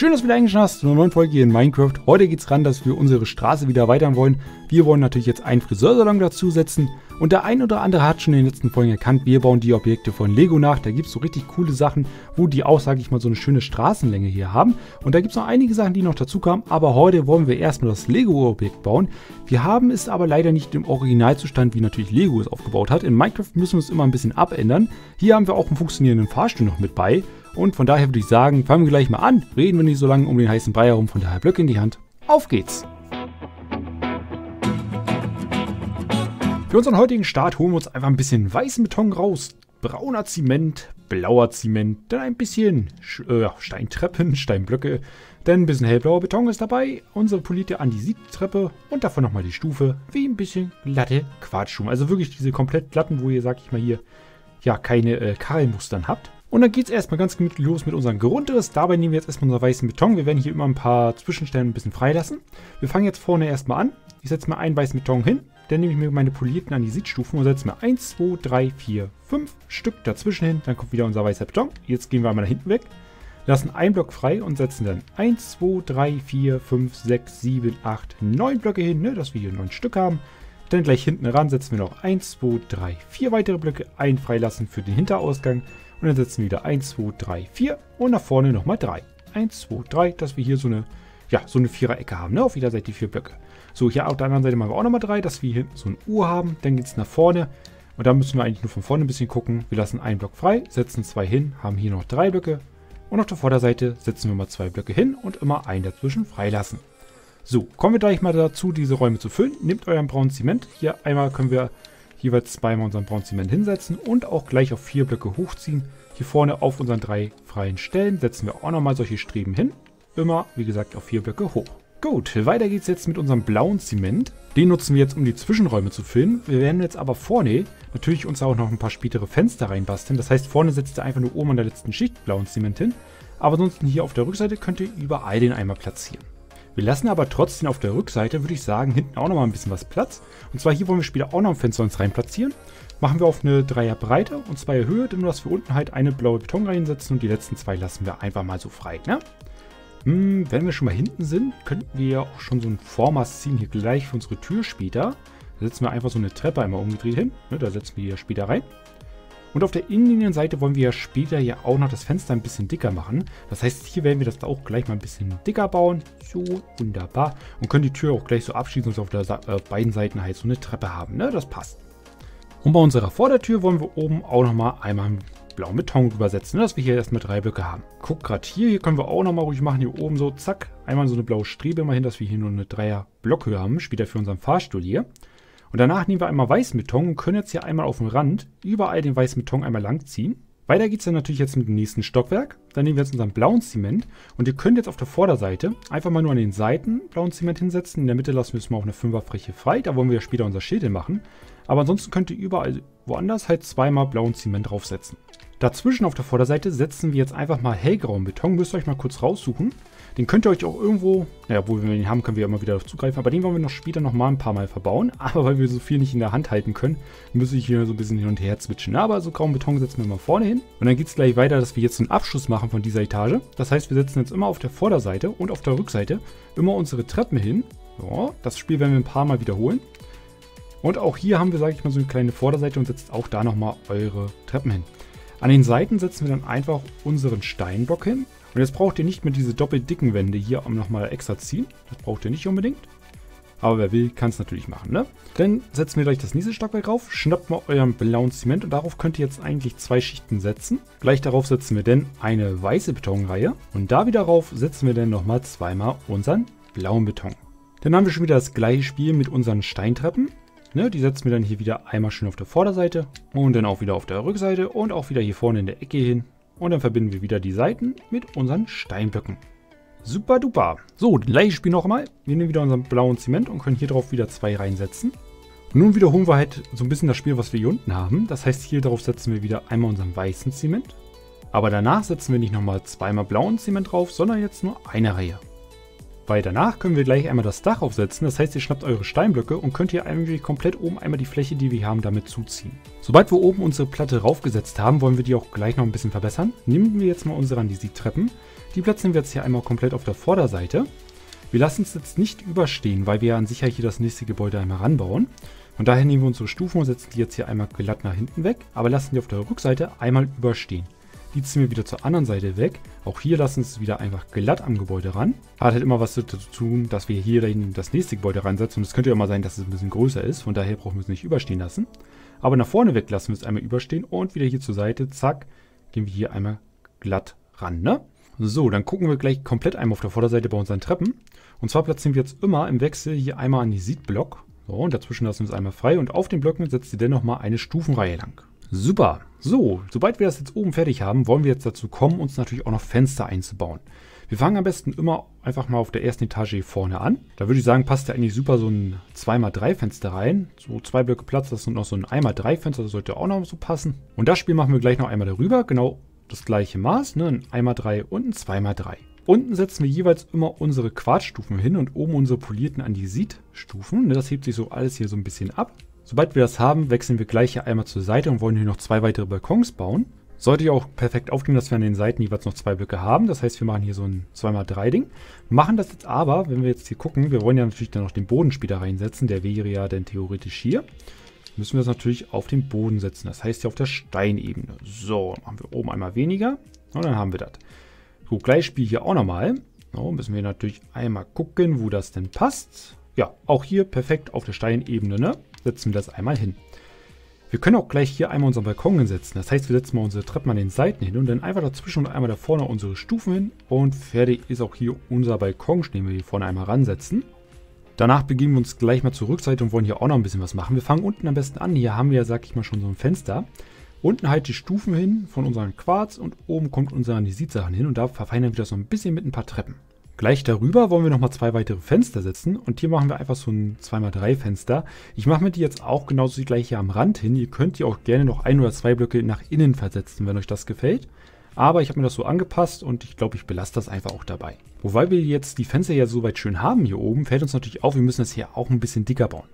Schön, dass du wieder eingeschaltet hast zu einer neuen Folge hier in Minecraft. Heute geht es ran, dass wir unsere Straße wieder erweitern wollen. Wir wollen natürlich jetzt einen Friseursalon dazusetzen. Und der ein oder andere hat schon in den letzten Folgen erkannt, wir bauen die Objekte von Lego nach. Da gibt es so richtig coole Sachen, wo die auch, sage ich mal, so eine schöne Straßenlänge hier haben. Und da gibt es noch einige Sachen, die noch dazu kamen. Aber heute wollen wir erstmal das Lego-Objekt bauen. Wir haben es aber leider nicht im Originalzustand, wie natürlich Lego es aufgebaut hat. In Minecraft müssen wir es immer ein bisschen abändern. Hier haben wir auch einen funktionierenden Fahrstuhl noch mit bei. Und von daher würde ich sagen, fangen wir gleich mal an. Reden wir nicht so lange um den heißen Brei herum, von daher Blöcke in die Hand. Auf geht's! Für unseren heutigen Start holen wir uns einfach ein bisschen weißen Beton raus. Brauner Zement, blauer Zement, dann ein bisschen äh, Steintreppen, Steinblöcke, dann ein bisschen hellblauer Beton ist dabei, unsere polierte Andesite-Treppe und davon nochmal die Stufe, wie ein bisschen glatte Quarzschuhe. Also wirklich diese komplett glatten, wo ihr, sag ich mal hier, ja, keine äh, Karlmustern habt. Und dann geht es erstmal ganz gemütlich los mit unserem Grundriss. Dabei nehmen wir jetzt erstmal unser weißen Beton. Wir werden hier immer ein paar Zwischenstellen ein bisschen freilassen. Wir fangen jetzt vorne erstmal an. Ich setze mal einen weißen Beton hin. Dann nehme ich mir meine polierten Andesitstufen und setze mir 1, 2, 3, 4, 5 Stück dazwischen hin. Dann kommt wieder unser weißer Beton. Jetzt gehen wir einmal nach hinten weg. Lassen einen Block frei und setzen dann 1, 2, 3, 4, 5, 6, 7, 8, 9 Blöcke hin, ne, dass wir hier 9 Stück haben. Dann gleich hinten ran setzen wir noch 1, 2, 3, 4 weitere Blöcke ein freilassen für den Hinterausgang. Und dann setzen wir wieder 1, 2, 3, 4 und nach vorne nochmal 3. 1, 2, 3, dass wir hier so eine, ja, so eine Viererecke haben, ne? Auf jeder Seite vier Blöcke. So, hier auf der anderen Seite machen wir auch nochmal 3, dass wir hier so ein U haben. Dann geht es nach vorne. Und da müssen wir eigentlich nur von vorne ein bisschen gucken. Wir lassen einen Block frei, setzen zwei hin, haben hier noch drei Blöcke. Und auf der Vorderseite setzen wir mal zwei Blöcke hin und immer einen dazwischen freilassen. So, kommen wir gleich mal dazu, diese Räume zu füllen. Nehmt euren braunen Zement. Hier einmal können wir jeweils zweimal unseren braunen Zement hinsetzen und auch gleich auf vier Blöcke hochziehen. Hier vorne auf unseren drei freien Stellen setzen wir auch nochmal solche Streben hin. Immer, wie gesagt, auf vier Blöcke hoch. Gut, weiter geht's jetzt mit unserem blauen Zement. Den nutzen wir jetzt, um die Zwischenräume zu füllen. Wir werden jetzt aber vorne natürlich uns auch noch ein paar spätere Fenster reinbasteln. Das heißt, vorne setzt ihr einfach nur oben an der letzten Schicht blauen Zement hin. Aber ansonsten hier auf der Rückseite könnt ihr überall den einmal platzieren. Wir lassen aber trotzdem auf der Rückseite, würde ich sagen, hinten auch noch mal ein bisschen was Platz. Und zwar hier wollen wir später auch noch ein Fenster uns rein platzieren. Machen wir auf eine 3er Breite und 2er Höhe, denn dass wir unten halt eine blaue Beton reinsetzen und die letzten zwei lassen wir einfach mal so frei. Ne? Hm, wenn wir schon mal hinten sind, könnten wir auch schon so ein Vormaß ziehen hier gleich für unsere Tür später. Da setzen wir einfach so eine Treppe einmal umgedreht hin. Ne, da setzen wir hier später rein. Und auf der Innenlinienseite wollen wir ja später ja auch noch das Fenster ein bisschen dicker machen. Das heißt, hier werden wir das auch gleich mal ein bisschen dicker bauen. So, wunderbar. Und können die Tür auch gleich so abschließen und auf der äh, beiden Seiten halt so eine Treppe haben. Ne? Das passt. Und bei unserer Vordertür wollen wir oben auch nochmal einmal einen blauen Beton übersetzen, ne? dass wir hier erstmal drei Blöcke haben. Guck gerade hier, hier können wir auch nochmal ruhig machen, hier oben so, zack, einmal so eine blaue Strebe mal hin, dass wir hier nur eine Dreier Blockhöhe haben, später für unseren Fahrstuhl hier. Und danach nehmen wir einmal weißen Beton und können jetzt hier einmal auf dem Rand überall den weißen Beton einmal lang ziehen. Weiter geht es dann natürlich jetzt mit dem nächsten Stockwerk. Dann nehmen wir jetzt unseren blauen Zement und ihr könnt jetzt auf der Vorderseite einfach mal nur an den Seiten blauen Zement hinsetzen. In der Mitte lassen wir es mal auf eine Fünferfläche frei. Da wollen wir ja später unser Schild machen. Aber ansonsten könnt ihr überall woanders halt zweimal blauen Zement draufsetzen. Dazwischen auf der Vorderseite setzen wir jetzt einfach mal hellgrauen Beton. Müsst ihr euch mal kurz raussuchen. Den könnt ihr euch auch irgendwo, naja, wo wir ihn haben, können wir immer wieder zugreifen. Aber den wollen wir noch später noch mal ein paar Mal verbauen. Aber weil wir so viel nicht in der Hand halten können, müssen wir hier so ein bisschen hin und her switchen. Aber so grauen Beton setzen wir mal vorne hin. Und dann geht es gleich weiter, dass wir jetzt einen Abschluss machen von dieser Etage. Das heißt, wir setzen jetzt immer auf der Vorderseite und auf der Rückseite immer unsere Treppen hin. So, das Spiel werden wir ein paar Mal wiederholen. Und auch hier haben wir, sage ich mal, so eine kleine Vorderseite und setzt auch da nochmal eure Treppen hin. An den Seiten setzen wir dann einfach unseren Steinblock hin. Und jetzt braucht ihr nicht mehr diese doppelt dicken Wände hier nochmal extra ziehen. Das braucht ihr nicht unbedingt. Aber wer will, kann es natürlich machen, ne? Dann setzen wir gleich das nächste Stockwerk rauf, schnappt mal euren blauen Zement und darauf könnt ihr jetzt eigentlich zwei Schichten setzen. Gleich darauf setzen wir dann eine weiße Betonreihe und da wieder rauf setzen wir dann nochmal zweimal unseren blauen Beton. Dann haben wir schon wieder das gleiche Spiel mit unseren Steintreppen. Ne, die setzen wir dann hier wieder einmal schön auf der Vorderseite und dann auch wieder auf der Rückseite und auch wieder hier vorne in der Ecke hin. Und dann verbinden wir wieder die Seiten mit unseren Steinblöcken. Super duper. So, gleiches Spiel nochmal. Wir nehmen wieder unseren blauen Zement und können hier drauf wieder zwei reinsetzen. Nun wiederholen wir halt so ein bisschen das Spiel, was wir hier unten haben. Das heißt, hier drauf setzen wir wieder einmal unseren weißen Zement. Aber danach setzen wir nicht nochmal zweimal blauen Zement drauf, sondern jetzt nur eine Reihe. Weil danach können wir gleich einmal das Dach aufsetzen. Das heißt, ihr schnappt eure Steinblöcke und könnt hier eigentlich komplett oben einmal die Fläche, die wir haben, damit zuziehen. Sobald wir oben unsere Platte raufgesetzt haben, wollen wir die auch gleich noch ein bisschen verbessern. Nehmen wir jetzt mal unsere Andesit-Treppen. Die platzieren wir jetzt hier einmal komplett auf der Vorderseite. Wir lassen es jetzt nicht überstehen, weil wir ja an sich hier das nächste Gebäude einmal ranbauen. Von daher nehmen wir unsere Stufen und setzen die jetzt hier einmal glatt nach hinten weg, aber lassen die auf der Rückseite einmal überstehen. Die ziehen wir wieder zur anderen Seite weg. Auch hier lassen wir es wieder einfach glatt am Gebäude ran. Hat halt immer was zu tun, dass wir hier das nächste Gebäude reinsetzen. Und es könnte ja mal sein, dass es ein bisschen größer ist. Von daher brauchen wir es nicht überstehen lassen. Aber nach vorne weg lassen wir es einmal überstehen. Und wieder hier zur Seite, zack, gehen wir hier einmal glatt ran. Ne? So, dann gucken wir gleich komplett einmal auf der Vorderseite bei unseren Treppen. Und zwar platzieren wir jetzt immer im Wechsel hier einmal an die Seed-Block. So, und dazwischen lassen wir es einmal frei. Und auf den Blöcken setzt ihr dann nochmal eine Stufenreihe lang. Super. So, sobald wir das jetzt oben fertig haben, wollen wir jetzt dazu kommen, uns natürlich auch noch Fenster einzubauen. Wir fangen am besten immer einfach mal auf der ersten Etage hier vorne an. Da würde ich sagen, passt ja eigentlich super so ein 2x3 Fenster rein. So zwei Blöcke Platz, das sind noch so ein 1x3 Fenster, das sollte auch noch so passen. Und das Spiel machen wir gleich noch einmal darüber, genau das gleiche Maß, ne? ein 1x3 und ein 2x3. Unten setzen wir jeweils immer unsere Quarzstufen hin und oben unsere polierten Andesit-Stufen. Ne? Das hebt sich so alles hier so ein bisschen ab. Sobald wir das haben, wechseln wir gleich hier einmal zur Seite und wollen hier noch zwei weitere Balkons bauen. Sollte ja auch perfekt aufgehen, dass wir an den Seiten jeweils noch zwei Blöcke haben. Das heißt, wir machen hier so ein 2x3-Ding. Machen das jetzt aber, wenn wir jetzt hier gucken, wir wollen ja natürlich dann noch den Boden später reinsetzen. Der wäre ja dann theoretisch hier. Müssen wir das natürlich auf den Boden setzen. Das heißt ja auf der Steinebene. So, machen wir oben einmal weniger. Und dann haben wir das. So, gleich spiel hier auch nochmal. So, müssen wir natürlich einmal gucken, wo das denn passt. Ja, auch hier perfekt auf der Steinebene, ne? Setzen wir das einmal hin. Wir können auch gleich hier einmal unseren Balkon hinsetzen. Das heißt, wir setzen mal unsere Treppen an den Seiten hin und dann einfach dazwischen und einmal da vorne unsere Stufen hin. Und fertig ist auch hier unser Balkon, den wir hier vorne einmal ransetzen. Danach begeben wir uns gleich mal zur Rückseite und wollen hier auch noch ein bisschen was machen. Wir fangen unten am besten an. Hier haben wir, sag ich mal, schon so ein Fenster. Unten halt die Stufen hin von unseren Quarz und oben kommt unsere Andesit-Sachen hin und da verfeinern wir das so ein bisschen mit ein paar Treppen. Gleich darüber wollen wir nochmal zwei weitere Fenster setzen und hier machen wir einfach so ein 2x3 Fenster. Ich mache mir die jetzt auch genauso gleich hier am Rand hin. Ihr könnt die auch gerne noch ein oder zwei Blöcke nach innen versetzen, wenn euch das gefällt. Aber ich habe mir das so angepasst und ich glaube, ich belasse das einfach auch dabei. Wobei wir jetzt die Fenster ja soweit schön haben hier oben, fällt uns natürlich auf, wir müssen das hier auch ein bisschen dicker bauen.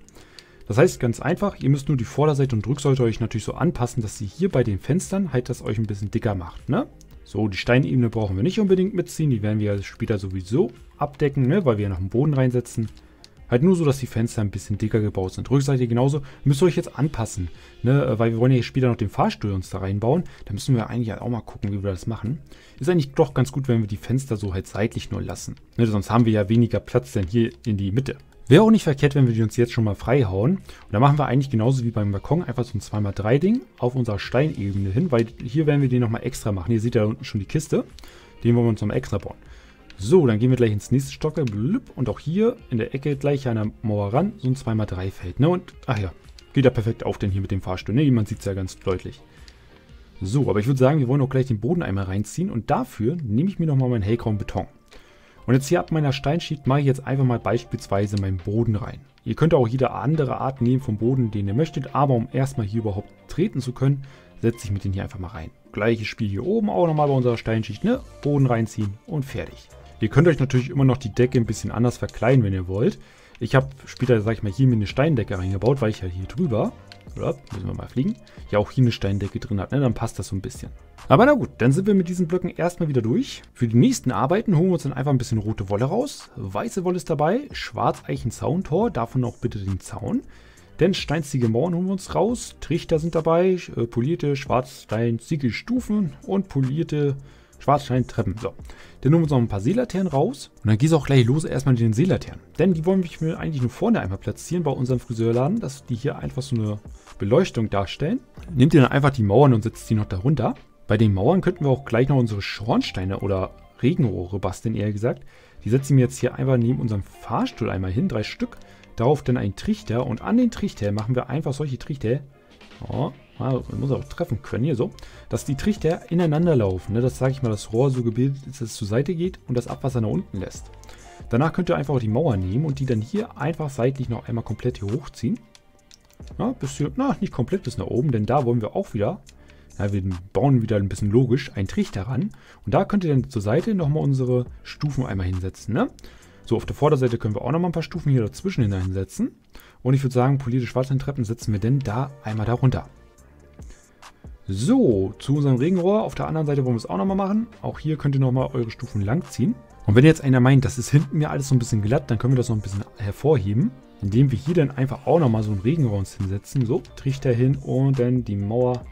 Das heißt ganz einfach, ihr müsst nur die Vorderseite und Rückseite euch natürlich so anpassen, dass sie hier bei den Fenstern halt das euch ein bisschen dicker macht. Ne? So, die Steinebene brauchen wir nicht unbedingt mitziehen. Die werden wir später sowieso abdecken, ne? weil wir noch einen Boden reinsetzen. Halt nur so, dass die Fenster ein bisschen dicker gebaut sind. Rückseite genauso. Müsst ihr euch jetzt anpassen. Ne? Weil wir wollen ja später noch den Fahrstuhl uns da reinbauen. Da müssen wir eigentlich auch mal gucken, wie wir das machen. Ist eigentlich doch ganz gut, wenn wir die Fenster so halt seitlich nur lassen. Ne? Sonst haben wir ja weniger Platz denn hier in die Mitte. Wäre auch nicht verkehrt, wenn wir die uns jetzt schon mal frei hauen. Und da machen wir eigentlich genauso wie beim Balkon einfach so ein 2x3-Ding auf unserer Steinebene hin, weil hier werden wir den nochmal extra machen. Hier seht ihr da unten schon die Kiste. Den wollen wir uns nochmal extra bauen. So, dann gehen wir gleich ins nächste Stock. Und auch hier in der Ecke gleich an der Mauer ran, so ein 2x3-Feld. Ne? Und, ach ja, geht ja perfekt auf denn hier mit dem Fahrstuhl. Ne? Man sieht es ja ganz deutlich. So, aber ich würde sagen, wir wollen auch gleich den Boden einmal reinziehen. Und dafür nehme ich mir nochmal meinen hellgrauen Beton. Und jetzt hier ab meiner Steinschicht mache ich jetzt einfach mal beispielsweise meinen Boden rein. Ihr könnt auch jede andere Art nehmen vom Boden, den ihr möchtet, aber um erstmal hier überhaupt treten zu können, setze ich mit den hier einfach mal rein. Gleiches Spiel hier oben auch nochmal bei unserer Steinschicht, ne? Boden reinziehen und fertig. Ihr könnt euch natürlich immer noch die Decke ein bisschen anders verkleiden, wenn ihr wollt. Ich habe später, sag ich mal, hier mir eine Steindecke reingebaut, weil ich ja hier drüber, oder, müssen wir mal fliegen, ja auch hier eine Steindecke drin hat, ne? Dann passt das so ein bisschen. Aber na gut, dann sind wir mit diesen Blöcken erstmal wieder durch. Für die nächsten Arbeiten holen wir uns dann einfach ein bisschen rote Wolle raus. Weiße Wolle ist dabei, Schwarzeichen-Zauntor, davon auch bitte den Zaun. Denn steinzige Mauern holen wir uns raus, Trichter sind dabei, äh, polierte Schwarzstein-Ziegelstufen und polierte Schwarzstein-Treppen. So, dann holen wir uns noch ein paar Seelaternen raus. Und dann geht es auch gleich los erstmal mit den Seelaternen. Denn die wollen wir eigentlich nur vorne einmal platzieren bei unserem Friseurladen, dass die hier einfach so eine Beleuchtung darstellen. Nehmt ihr dann einfach die Mauern und setzt die noch darunter. Bei den Mauern könnten wir auch gleich noch unsere Schornsteine oder Regenrohre basteln, eher gesagt. Die setzen wir jetzt hier einfach neben unserem Fahrstuhl einmal hin, drei Stück. Darauf dann ein Trichter und an den Trichter machen wir einfach solche Trichter. Oh, man muss auch treffen können, hier so. Dass die Trichter ineinander laufen. Ne? Das sage ich mal, das Rohr so gebildet ist, dass es zur Seite geht und das Abwasser nach unten lässt. Danach könnt ihr einfach die Mauer nehmen und die dann hier einfach seitlich noch einmal komplett hier hochziehen. Na, bis hier, na, nicht komplett bis nach oben, denn da wollen wir auch wieder ja, wir bauen wieder ein bisschen logisch einen Trichter ran. Und da könnt ihr dann zur Seite nochmal unsere Stufen einmal hinsetzen. Ne? So, auf der Vorderseite können wir auch nochmal ein paar Stufen hier dazwischen hineinsetzen. Und ich würde sagen, polierte Schwarzlintreppen setzen wir denn da einmal darunter. So, zu unserem Regenrohr. Auf der anderen Seite wollen wir es auch nochmal machen. Auch hier könnt ihr nochmal eure Stufen langziehen. Und wenn jetzt einer meint, das ist hinten mir alles so ein bisschen glatt, dann können wir das noch ein bisschen hervorheben. Indem wir hier dann einfach auch nochmal so ein Regenrohr uns hinsetzen. So, Trichter hin und dann die Mauer,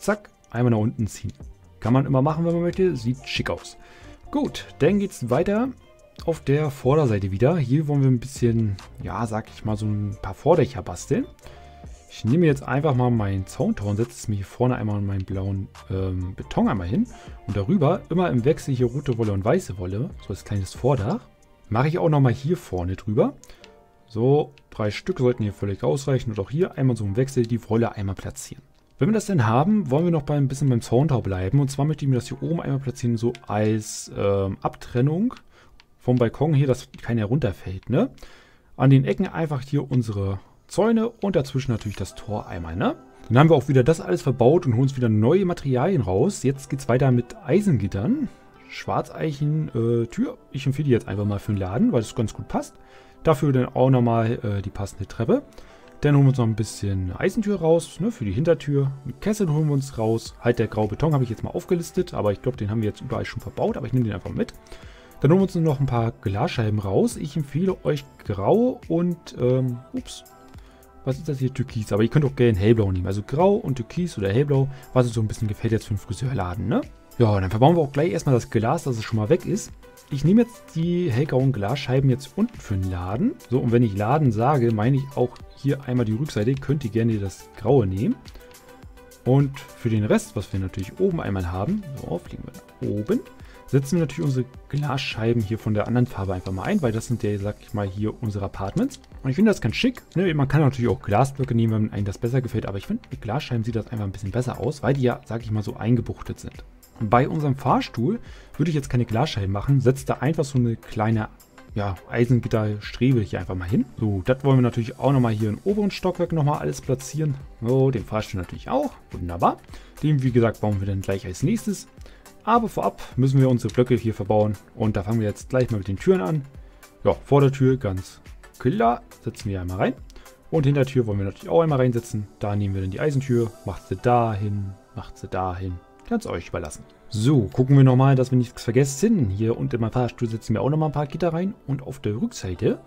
zack, einmal nach unten ziehen. Kann man immer machen, wenn man möchte. Sieht schick aus. Gut, dann geht es weiter auf der Vorderseite wieder. Hier wollen wir ein bisschen, ja, sag ich mal, so ein paar Vordächer basteln. Ich nehme jetzt einfach mal meinen Zauntor und setze es mir hier vorne einmal meinen blauen ähm, Beton einmal hin. Und darüber immer im Wechsel hier rote Wolle und weiße Wolle, so als kleines Vordach. Mache ich auch nochmal hier vorne drüber. So, drei Stück sollten hier völlig ausreichen. Und auch hier einmal so im Wechsel die Wolle einmal platzieren. Wenn wir das denn haben, wollen wir noch ein bisschen beim Zauntau bleiben. Und zwar möchte ich mir das hier oben einmal platzieren, so als ähm, Abtrennung vom Balkon hier, dass keiner runterfällt. Ne? An den Ecken einfach hier unsere Zäune und dazwischen natürlich das Tor einmal. Ne? Dann haben wir auch wieder das alles verbaut und holen uns wieder neue Materialien raus. Jetzt geht es weiter mit Eisengittern. Schwarzeichen äh, Tür. Ich empfehle die jetzt einfach mal für den Laden, weil es ganz gut passt. Dafür dann auch nochmal äh, die passende Treppe. Dann holen wir uns noch ein bisschen Eisentür raus, ne, für die Hintertür. Einen Kessel holen wir uns raus. Halt der graue Beton habe ich jetzt mal aufgelistet, aber ich glaube, den haben wir jetzt überall schon verbaut, aber ich nehme den einfach mit. Dann holen wir uns noch ein paar Glasscheiben raus. Ich empfehle euch grau und, ähm, ups, was ist das hier? Türkis. Aber ihr könnt auch gerne hellblau nehmen. Also grau und türkis oder hellblau, was euch so ein bisschen gefällt jetzt für einen Friseurladen, ne? Ja, dann verbauen wir auch gleich erstmal das Glas, dass es schon mal weg ist. Ich nehme jetzt die hellgrauen Glasscheiben jetzt unten für den Laden. So, und wenn ich Laden sage, meine ich auch hier einmal die Rückseite. Könnt ihr gerne das graue nehmen. Und für den Rest, was wir natürlich oben einmal haben, so, fliegen wir nach oben, setzen wir natürlich unsere Glasscheiben hier von der anderen Farbe einfach mal ein, weil das sind ja, sag ich mal, hier unsere Apartments. Und ich finde das ganz schick. Ne? Man kann natürlich auch Glasblöcke nehmen, wenn einem das besser gefällt, aber ich finde, mit Glasscheiben sieht das einfach ein bisschen besser aus, weil die ja, sag ich mal, so eingebuchtet sind. Bei unserem Fahrstuhl würde ich jetzt keine Glasscheiben machen, setzt da einfach so eine kleine ja, Eisengitterstrebe hier einfach mal hin. So, das wollen wir natürlich auch nochmal hier im oberen Stockwerk nochmal alles platzieren. So, den Fahrstuhl natürlich auch. Wunderbar. Den, wie gesagt, bauen wir dann gleich als nächstes. Aber vorab müssen wir unsere Blöcke hier verbauen. Und da fangen wir jetzt gleich mal mit den Türen an. Ja, vor der Tür ganz klar. Setzen wir einmal rein. Und hinter der Tür wollen wir natürlich auch einmal reinsetzen. Da nehmen wir dann die Eisentür. Macht sie dahin, macht sie dahin. Ganz euch überlassen. So, gucken wir nochmal, dass wir nichts vergessen. Hier unten im Fahrstuhl setzen wir auch nochmal ein paar Gitter rein. Und auf der Rückseite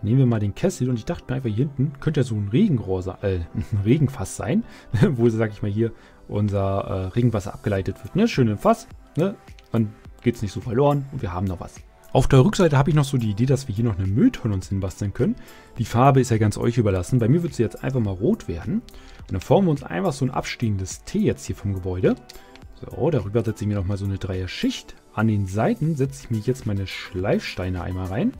nehmen wir mal den Kessel. Und ich dachte mir einfach, hier hinten könnte ja so ein Regenrohr, äh, ein Regenfass sein. wo, sag ich mal, hier unser äh, Regenwasser abgeleitet wird. Ne? Schön im Fass. Ne? Dann geht es nicht so verloren. Und wir haben noch was. Auf der Rückseite habe ich noch so die Idee, dass wir hier noch eine Mülltonne uns hinbasteln können. Die Farbe ist ja ganz euch überlassen. Bei mir wird sie jetzt einfach mal rot werden. Und dann formen wir uns einfach so ein abstehendes T jetzt hier vom Gebäude. So, darüber setze ich mir nochmal so eine Dreier-Schicht. An den Seiten setze ich mir jetzt meine Schleifsteine einmal rein.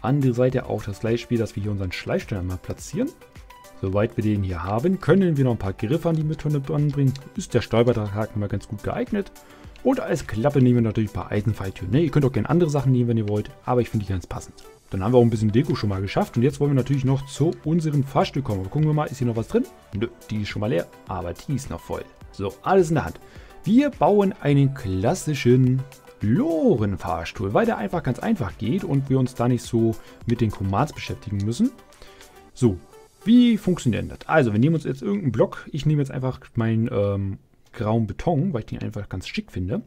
An der Seite auch das gleiche Spiel, dass wir hier unseren Schleifstein einmal platzieren. Soweit wir den hier haben, können wir noch ein paar Griffe an die Mülltonne anbringen. Ist der Stolperhaken mal ganz gut geeignet. Und als Klappe nehmen wir natürlich ein paar Eisenfalltüren. Ne? Ihr könnt auch gerne andere Sachen nehmen, wenn ihr wollt, aber ich finde die ganz passend. Dann haben wir auch ein bisschen Deko schon mal geschafft und jetzt wollen wir natürlich noch zu unserem Fahrstuhl kommen. Aber gucken wir mal, ist hier noch was drin? Nö, die ist schon mal leer, aber die ist noch voll. So, alles in der Hand. Wir bauen einen klassischen Lorenfahrstuhl, weil der einfach ganz einfach geht und wir uns da nicht so mit den Commands beschäftigen müssen. So, wie funktioniert das? Also, wir nehmen uns jetzt irgendeinen Block. Ich nehme jetzt einfach meinen ähm, grauen Beton, weil ich den einfach ganz schick finde.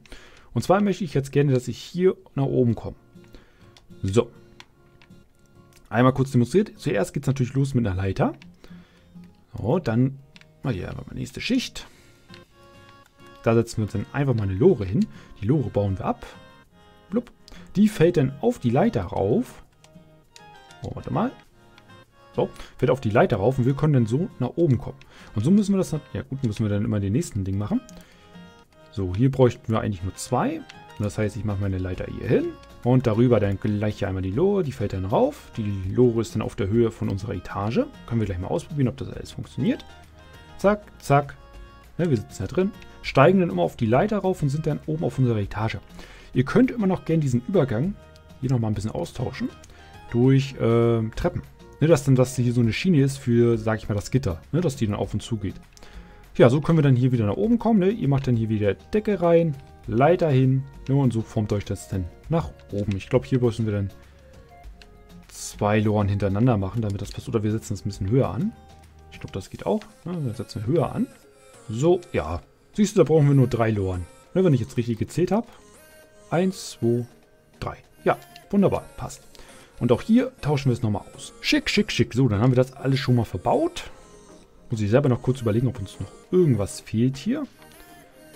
Und zwar möchte ich jetzt gerne, dass ich hier nach oben komme. So, Einmal kurz demonstriert. Zuerst geht es natürlich los mit einer Leiter. So, dann mal hier einfach mal nächste Schicht. Da setzen wir uns dann einfach mal eine Lore hin. Die Lore bauen wir ab. Blub. Die fällt dann auf die Leiter rauf. Oh, warte mal. So, fällt auf die Leiter rauf und wir können dann so nach oben kommen. Und so müssen wir das, ja gut, müssen wir dann immer den nächsten Ding machen. So, hier bräuchten wir eigentlich nur zwei. Das heißt, ich mache meine Leiter hier hin. Und darüber dann gleich hier einmal die Lore, die fällt dann rauf. Die Lore ist dann auf der Höhe von unserer Etage. Können wir gleich mal ausprobieren, ob das alles funktioniert. Zack, zack. Ja, wir sitzen da drin. Steigen dann immer auf die Leiter rauf und sind dann oben auf unserer Etage. Ihr könnt immer noch gerne diesen Übergang hier nochmal ein bisschen austauschen. Durch äh, Treppen. Ne, dass dann das hier so eine Schiene ist für, sag ich mal, das Gitter. Ne, dass die dann auf und zu geht. Ja, so können wir dann hier wieder nach oben kommen. Ne? Ihr macht dann hier wieder Decke rein, Leiter hin. Ne? Und so formt euch das dann nach oben. Ich glaube, hier müssen wir dann zwei Loren hintereinander machen, damit das passt. Oder wir setzen es ein bisschen höher an. Ich glaube, das geht auch. Ja, dann setzen wir höher an. So, ja. Siehst du, da brauchen wir nur drei Loren. Ne, wenn ich jetzt richtig gezählt habe. Eins, zwei, drei. Ja, wunderbar, passt. Und auch hier tauschen wir es nochmal aus. Schick, schick, schick. So, dann haben wir das alles schon mal verbaut. Muss ich selber noch kurz überlegen, ob uns noch irgendwas fehlt hier.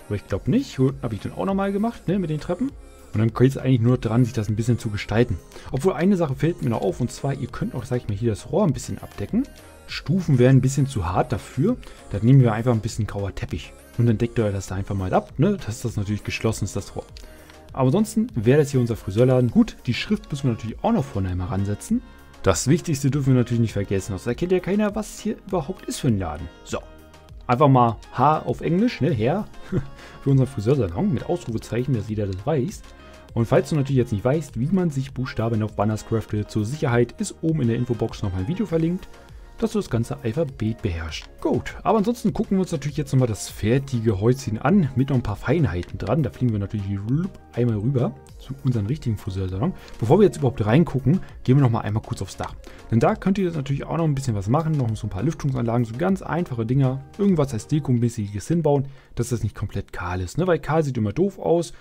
Aber ich glaube nicht. Habe ich dann auch nochmal gemacht, ne, mit den Treppen. Und dann geht es eigentlich nur dran, sich das ein bisschen zu gestalten. Obwohl eine Sache fällt mir noch auf, und zwar, ihr könnt auch, sag ich mal, hier das Rohr ein bisschen abdecken. Stufen wären ein bisschen zu hart dafür. Da nehmen wir einfach ein bisschen grauer Teppich. Und dann deckt ihr das da einfach mal ab, ne? Dass das natürlich geschlossen ist, das Rohr. Aber ansonsten wäre das hier unser Friseurladen. Gut, die Schrift müssen wir natürlich auch noch vorne einmal ransetzen. Das Wichtigste dürfen wir natürlich nicht vergessen. Das erkennt ja keiner, was hier überhaupt ist für ein Laden. So, einfach mal H auf Englisch, ne, Herr, für unseren Friseursalon mit Ausrufezeichen, dass jeder das weiß. Und falls du natürlich jetzt nicht weißt, wie man sich Buchstaben auf Banners craftet, zur Sicherheit ist oben in der Infobox nochmal ein Video verlinkt dass du das ganze Alphabet beherrschst. Gut, aber ansonsten gucken wir uns natürlich jetzt nochmal das fertige Häuschen an, mit noch ein paar Feinheiten dran. Da fliegen wir natürlich einmal rüber zu unserem richtigen Friseursalon. Bevor wir jetzt überhaupt reingucken, gehen wir nochmal einmal kurz aufs Dach. Denn da könnt ihr natürlich auch noch ein bisschen was machen, noch so ein paar Lüftungsanlagen, so ganz einfache Dinger, irgendwas als Dekomäßiges hinbauen, dass das nicht komplett kahl ist. Ne? Weil kahl sieht immer doof aus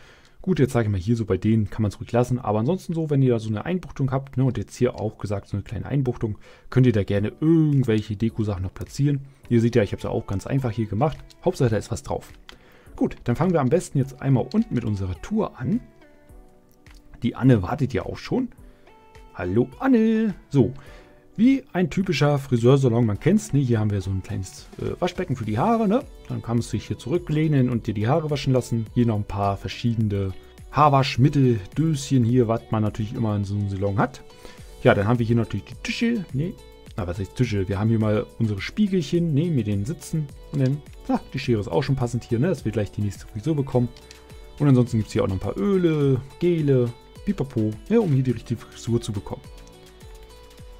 Gut, jetzt sage ich mal hier so bei denen kann man es ruhig lassen, aber ansonsten so, wenn ihr da so eine Einbuchtung habt, ne, und jetzt hier auch gesagt so eine kleine Einbuchtung, könnt ihr da gerne irgendwelche Deko-Sachen noch platzieren. Ihr seht ja, ich habe es ja auch ganz einfach hier gemacht. Hauptsache da ist was drauf. Gut, dann fangen wir am besten jetzt einmal unten mit unserer Tour an. Die Anne wartet ja auch schon. Hallo Anne! So, wie ein typischer Friseursalon, man kennt es, ne? Hier haben wir so ein kleines äh, Waschbecken für die Haare, ne? Dann kannst du dich hier zurücklehnen und dir die Haare waschen lassen. Hier noch ein paar verschiedene Haarwaschmittel, Döschen hier, was man natürlich immer in so einem Salon hat. Ja, dann haben wir hier natürlich die Tische, ne? Na, was heißt Tische? Wir haben hier mal unsere Spiegelchen, ne, mit den Sitzen. Und dann, na, die Schere ist auch schon passend hier, ne? Das wird gleich die nächste Frisur bekommen. Und ansonsten gibt es hier auch noch ein paar Öle, Gele, Pipapo, ja, um hier die richtige Frisur zu bekommen.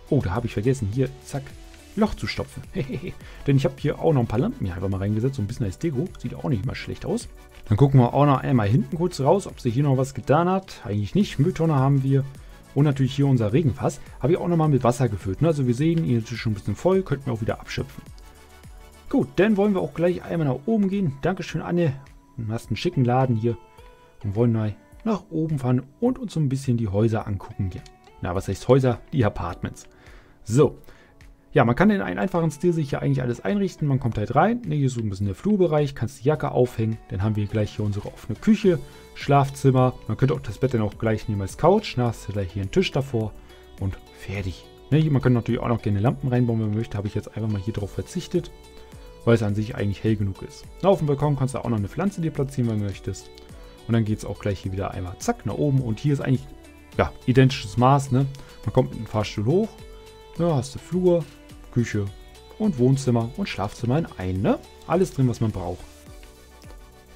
Oh, da habe ich vergessen, hier, zack, Loch zu stopfen. Denn ich habe hier auch noch ein paar Lampen hier einfach mal reingesetzt, so ein bisschen als Deko. Sieht auch nicht mal schlecht aus. Dann gucken wir auch noch einmal hinten kurz raus, ob sich hier noch was getan hat. Eigentlich nicht. Mülltonne haben wir. Und natürlich hier unser Regenfass. Habe ich auch nochmal mit Wasser gefüllt. Ne? Also wir sehen, hier ist schon ein bisschen voll. Könnten wir auch wieder abschöpfen. Gut, dann wollen wir auch gleich einmal nach oben gehen. Dankeschön, Anne. Du hast einen schicken Laden hier. Und wollen mal nach oben fahren und uns so ein bisschen die Häuser angucken hier. Na, was heißt Häuser? Die Apartments. So. Ja, man kann in einem einfachen Stil sich hier eigentlich alles einrichten. Man kommt halt rein, ne, hier so ein bisschen der Flurbereich, kannst die Jacke aufhängen. Dann haben wir gleich hier unsere offene Küche, Schlafzimmer. Man könnte auch das Bett dann auch gleich nehmen als Couch. Na, hast du gleich hier einen Tisch davor und fertig. Ne, man kann natürlich auch noch gerne Lampen reinbauen, wenn man möchte. Habe ich jetzt einfach mal hier drauf verzichtet, weil es an sich eigentlich hell genug ist. Na, auf dem Balkon kannst du auch noch eine Pflanze dir platzieren, wenn du möchtest. Und dann geht es auch gleich hier wieder einmal zack nach oben. Und hier ist eigentlich, ja, identisches Maß. Ne? Man kommt mit dem Fahrstuhl hoch, ja, hast du Flur, Küche und Wohnzimmer und Schlafzimmer in einem, ne? Alles drin, was man braucht.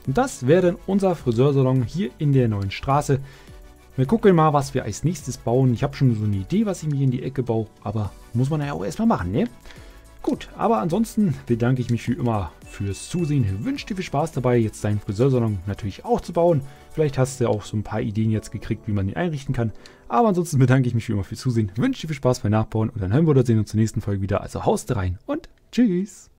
Und das wäre dann unser Friseursalon hier in der neuen Straße. Wir gucken mal, was wir als nächstes bauen. Ich habe schon so eine Idee, was ich mir in die Ecke baue, aber muss man ja auch erstmal machen, ne? Gut, aber ansonsten bedanke ich mich wie immer fürs Zusehen. Wünsche dir viel Spaß dabei, jetzt deinen Friseursalon natürlich auch zu bauen. Vielleicht hast du auch so ein paar Ideen jetzt gekriegt, wie man ihn einrichten kann. Aber ansonsten bedanke ich mich wie immer fürs Zusehen. Wünsche dir viel Spaß beim Nachbauen und dann hören wir oder sehen uns zur nächsten Folge wieder. Also haust rein und tschüss.